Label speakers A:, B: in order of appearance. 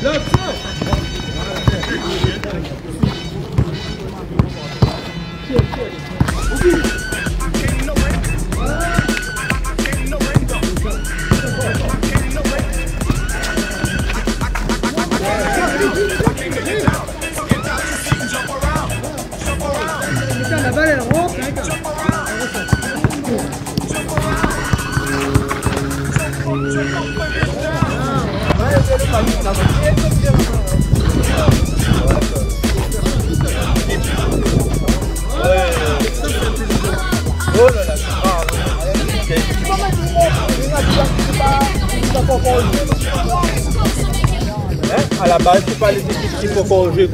A: La balle elle rentre, elle à la base, c'est pas les équipes qu'il faut corriger.